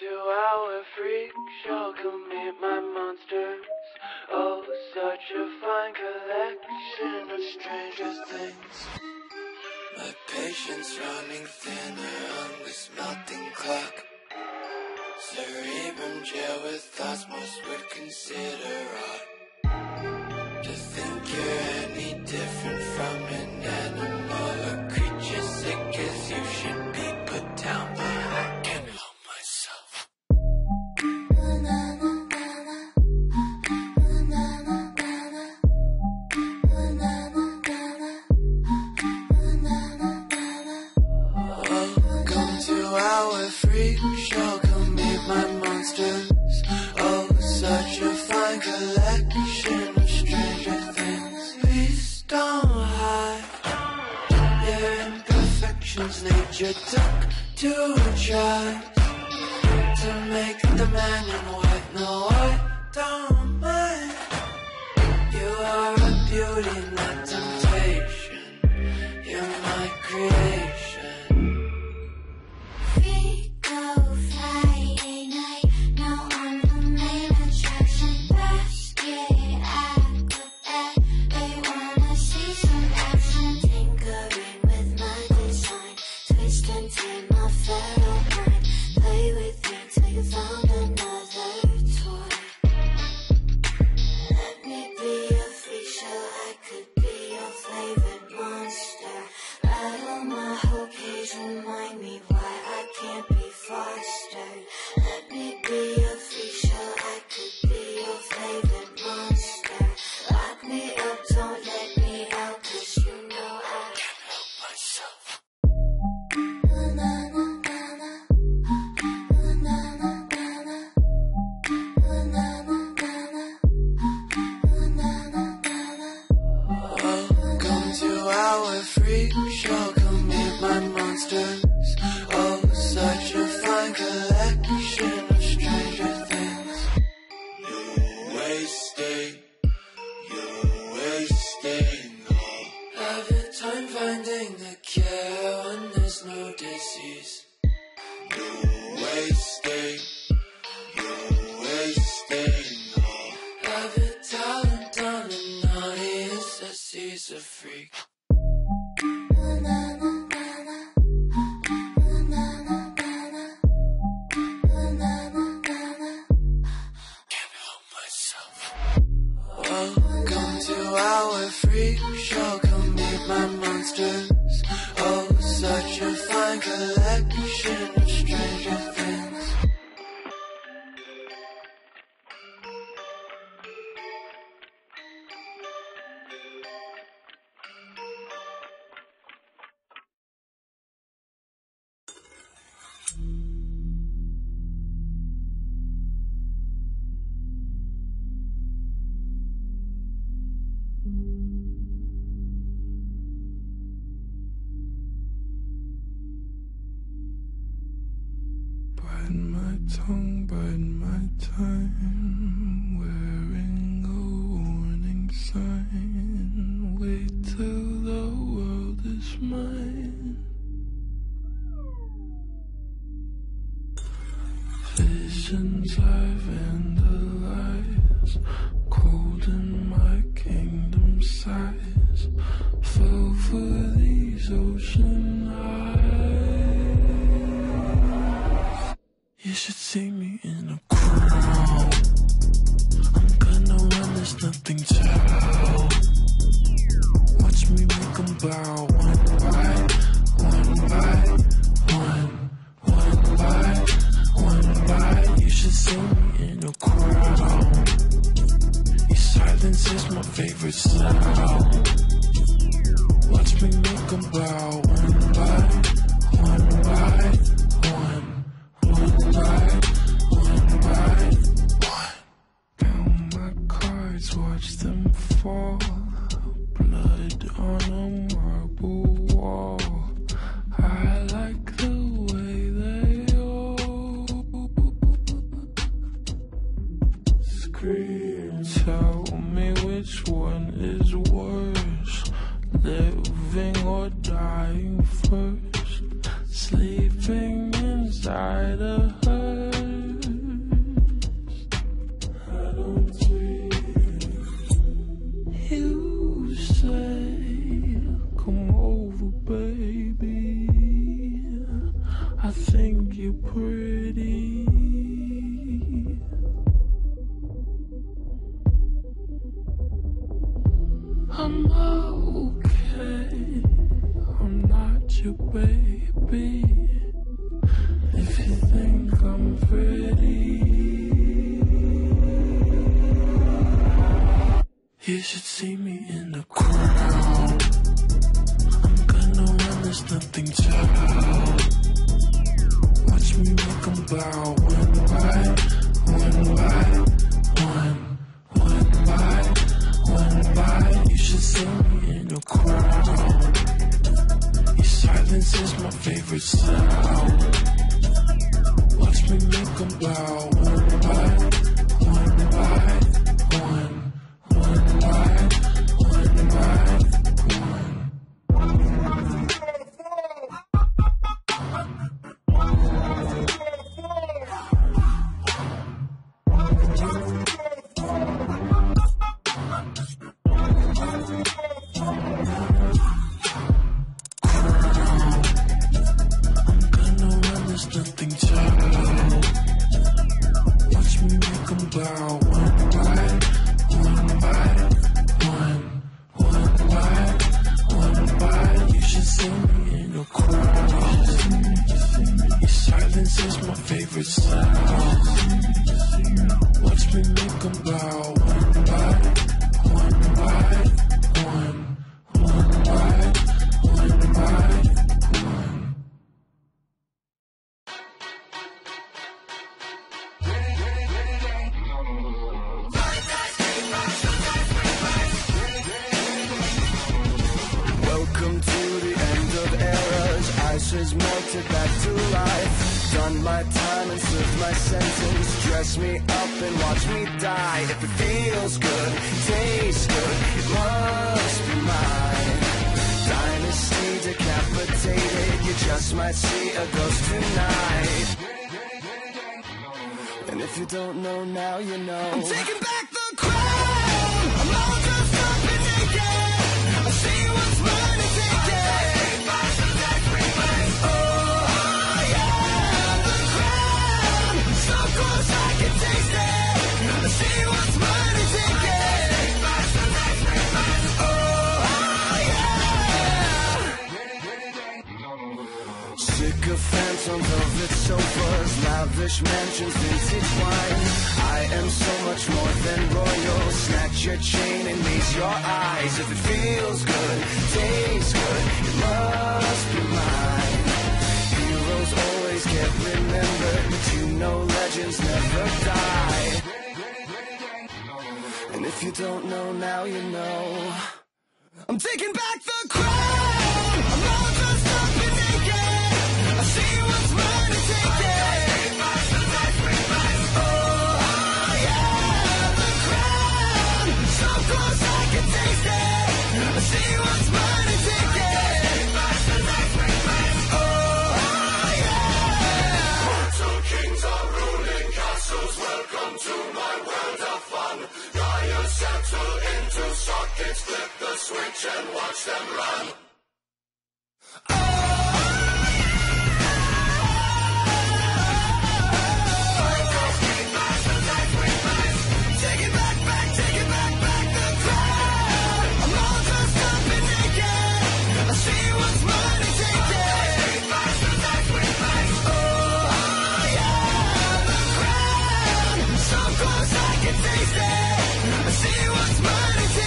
to our freak show. Come meet my monsters. Oh, such a fine collection of stranger things. My patience running thinner on this melting clock. Cerebrum jail with thoughts most would consider odd. To think you're. Welcome me my monsters? Oh, such a fine collection of stranger things. Please don't hide. Your imperfections nature took to try To make the man in white No, I don't mind. You are a beauty, not for these oceans. Tell me which one is worse, living or dying first, sleeping inside a hut. Your baby. If you think I'm pretty, you should see me in the crowd. I'm gonna run this nothing child. Watch me make 'em bow favorite sound. Watch me make 'em bow melted back to life. Done my time and served my sentence. Dress me up and watch me die. If it feels good, tastes good, it must be mine. Dynasty decapitated. You just might see a ghost tonight. And if you don't know now, you know. I'm taking back lavish mansions, vintage wine. I am so much more than royal. Snatch your chain and meet your eyes. If it feels good, tastes good, it must be mine. Heroes always get remembered, but you know legends never die. And if you don't know now, you know. I'm taking back the crown. see what's mine